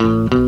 Good